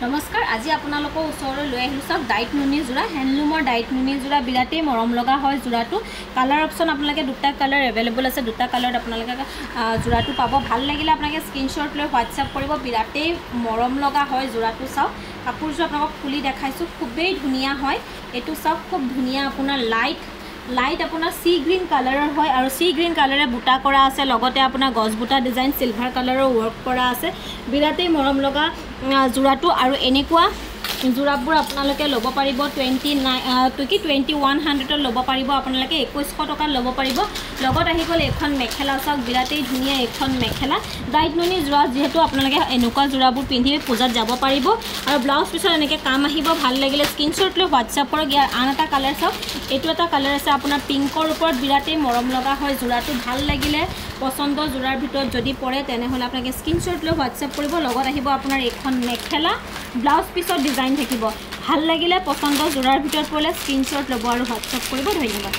নমস্কাৰ আজি আপোনালোকৰ ওচৰলৈ লৈ আহিলোঁ চাওক ডাইট নুনি যোৰা হেণ্ডলুমৰ ডাইট নুনি যোৰা বিৰাটেই মৰম লগা হয় যোৰাটো। কালাৰ অপশ্যন আপোনালোকে দুটা কালাৰ এভেইলেবল আছে দুটা কালাৰত আপোনালোকে যোৰাটো পাব। ভাল লাগিলে আপোনালোকে স্ক্ৰীনশ্বট লৈ হোৱাটছআপ কৰিব বিৰাটেই মৰম লগা হয় যোৰাটো চাওক। কাপোৰযোৰ আপোনালোকক খুলি দেখাইছোঁ খুবেই ধুনীয়া হয়। এইটো চাওক খুব ধুনীয়া আপোনাৰ লাইট লাইট আপোনাৰ চি গ্ৰীণ কালাৰৰ হয় আৰু চি গ্ৰীণ কালাৰে বুটা কৰা আছে লগতে আপোনাৰ গছ বুটা ডিজাইন চিলভাৰ কালাৰৰ ৱৰ্ক কৰা আছে। বিৰাটেই মৰম লগা যোৰাটো আৰু এনেকুৱা যোৰাবোৰ আপোনালোকে ল'ব পাৰিব টুৱেণ্টি নাইন কি টুৱেণ্টি ওৱান হাণ্ড্ৰেডত ল'ব পাৰিব আপোনালোকে একৈছশ টকাত ল'ব পাৰিব। লগত আহি গ'ল এইখন মেখেলা চাওক বিৰাটেই ধুনীয়া এইখন মেখেলা। ডাইট নুনি যোৰা যিহেতু আপোনালোকে এনেকুৱা যোৰাবোৰ পিন্ধি পূজাত যাব পাৰিব। আৰু ব্লাউজ পিছত এনেকৈ কাম আহিব ভাল লাগিলে স্ক্ৰীনশ্বট লৈ হোৱাটছআপ কৰক ইয়াৰ আন এটা কালাৰ চাওক। এইটো এটা কালাৰ আছে আপোনাৰ পিংকৰ ওপৰত বিৰাটেই মৰম লগা হয় যোৰাটো ভাল লাগিলে। পচন্দ যোৰাৰ ভিতৰত যদি পৰে তেনেহ'লে আপোনালোকে স্ক্ৰীনশ্বট লৈ হোৱাটছআপ কৰিব। লগত আহিব আপোনাৰ এইখন মেখেলা। ব্লাউজ পিছত ডিজাইন থাকিব। ভাল লাগিলে পচন্দ যোৰাৰ ভিতৰত পৰিলে স্ক্ৰীনশ্বট ল'ব আৰু হোৱাটছআপ কৰিব। ধন্যবাদ।